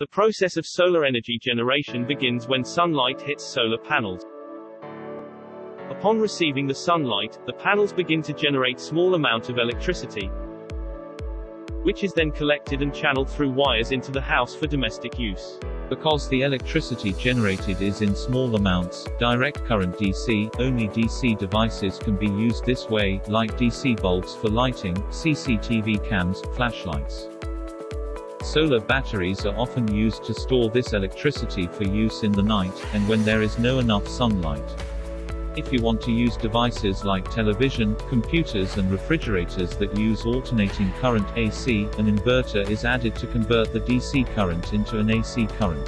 The process of solar energy generation begins when sunlight hits solar panels. Upon receiving the sunlight, the panels begin to generate small amount of electricity, which is then collected and channeled through wires into the house for domestic use. Because the electricity generated is in small amounts, direct current DC, only DC devices can be used this way, like DC bulbs for lighting, CCTV cams, flashlights. Solar batteries are often used to store this electricity for use in the night, and when there is no enough sunlight. If you want to use devices like television, computers and refrigerators that use alternating current AC, an inverter is added to convert the DC current into an AC current.